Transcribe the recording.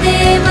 Fatima.